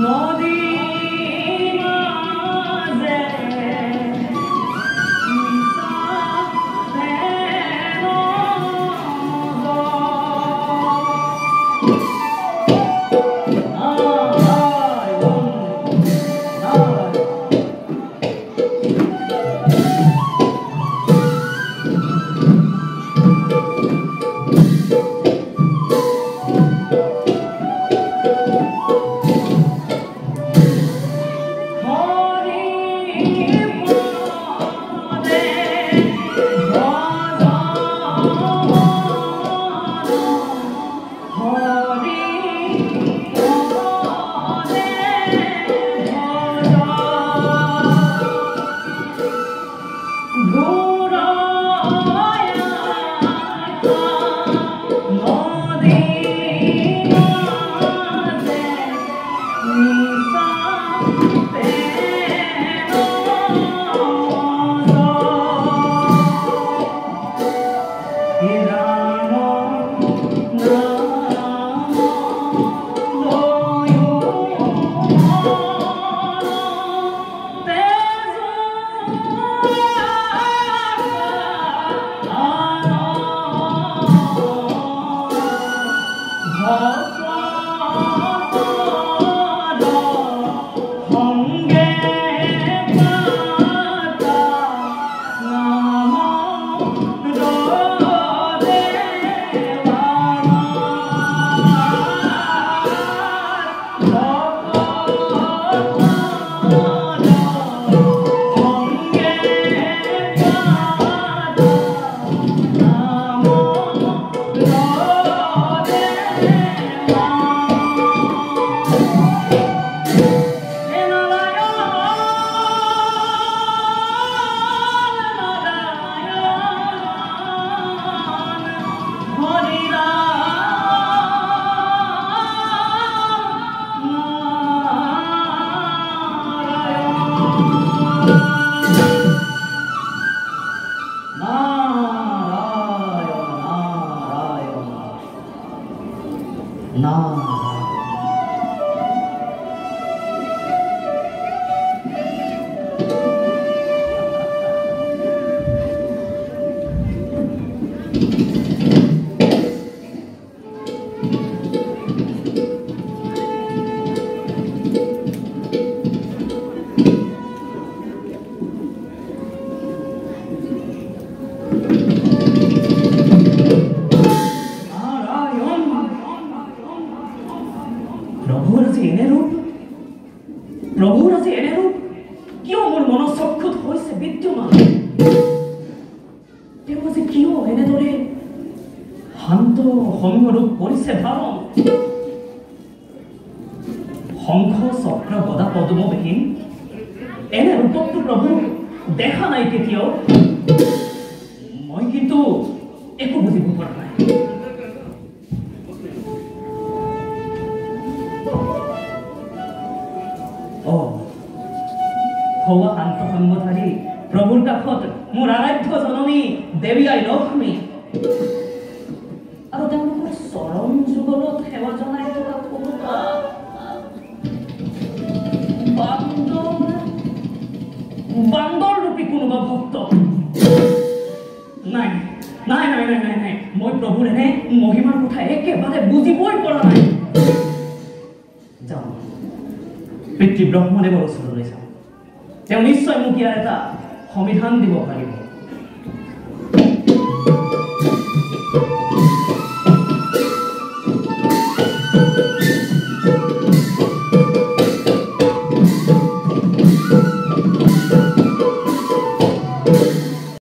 no প্ৰভুৰ আজি এনে ৰূপ প্ৰভুৰ আজি এনে ৰূপ কিয় মোৰ মনত চক্ষুত হৈছে বিদ্যমান তেওঁ আজি কিয় এনেদৰে শান্ত সৌম্য ৰূপ কৰিছে ধাৰণ শংখ চক্ৰ গদা পদ্মবিহীন এনে ৰূপকটো প্ৰভু দেখা নাই কেতিয়াও মই কিন্তু একো বুজিব পৰা প্ৰভুৰ কাষত মোৰ আৰাধ্য জননী দেৱী আই লক্ষ্মী। আৰু তেওঁলোকৰ চৰণ যুগলত সেৱা জনাই থকা কোনোবা বান্দৰ ৰূপী কোনোবা ভক্ত। নাই নাই নাই নাই নাই নাই মই প্ৰভুৰ এনে মহিমাৰ কথা একেবাৰে বুজিবই পৰা নাই। যাওঁ। পিতৃ ব্ৰহ্মদেৱৰ ওচৰলৈ যাওঁ। তেওঁ নিশ্চয় মোক ইয়াৰ এটা 褒めはんでも分かります。